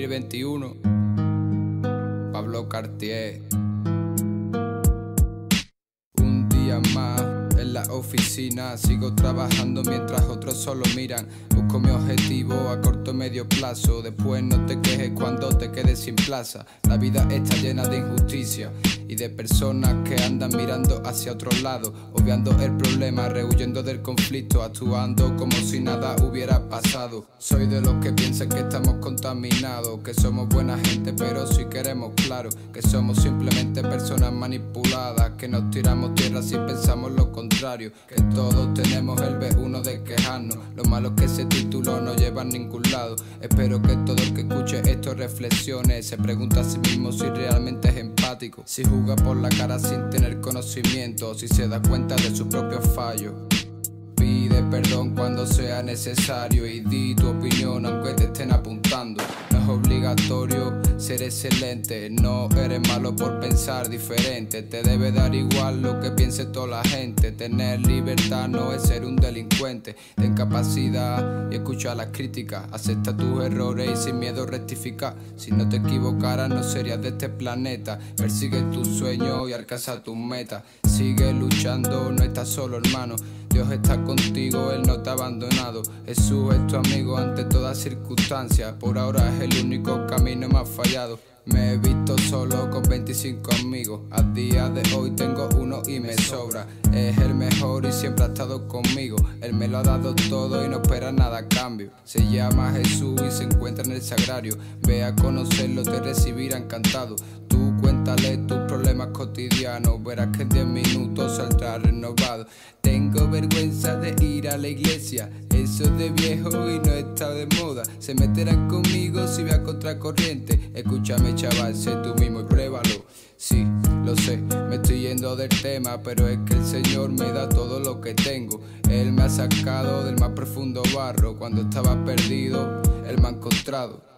2021. Pablo Cartier. Un día más en la oficina, sigo trabajando mientras otros solo miran. Busco mi objetivo a corto medio plazo. Después no te quejes cuando te quedes sin plaza. La vida está llena de injusticia y de personas que andan mirando hacia otro lado, obviando el problema, rehuyendo del conflicto, actuando como si nada hubiera pasado. Soy de los que piensan que estamos contaminados, que somos buena gente, pero si queremos claro, que somos simplemente personas manipuladas, que nos tiramos tierra si pensamos lo contrario, que todos tenemos el B1 de quejarnos. Lo malo que ese título no lleva a ningún lado. Espero que todo el que escuche esto reflexione, se pregunta a sí mismo si realmente es empático. Si Juga por la cara sin tener conocimiento, si se da cuenta de su propio fallo. Pide perdón cuando sea necesario y di tu opinión ser excelente, no eres malo por pensar diferente. Te debe dar igual lo que piense toda la gente. Tener libertad no es ser un delincuente. Ten capacidad y escucha las críticas. Acepta tus errores y sin miedo rectifica. Si no te equivocaras, no serías de este planeta. Persigue tus sueños y alcanza tus metas. Sigue luchando, no estás solo, hermano. Dios está contigo, Él no te ha abandonado. Jesús es tu amigo ante toda circunstancia. Por ahora es el único camino más fallado. Me he visto solo con 25 amigos. A día de hoy tengo uno y me sobra. Es el mejor y siempre ha estado conmigo. Él me lo ha dado todo y no espera nada a cambio. Se llama Jesús y se encuentra en el sagrario. Ve a conocerlo, te recibirá encantado. Cuéntale tus problemas cotidianos. Verás que en 10 minutos saldrá renovado. Tengo vergüenza de ir a la iglesia. Eso es de viejo y no está de moda. Se meterán conmigo si ve a contracorriente. Escúchame, chaval, sé tú mismo y pruébalo. Sí, lo sé, me estoy yendo del tema, pero es que el Señor me da todo lo que tengo. Él me ha sacado del más profundo barro. Cuando estaba perdido, Él me ha encontrado.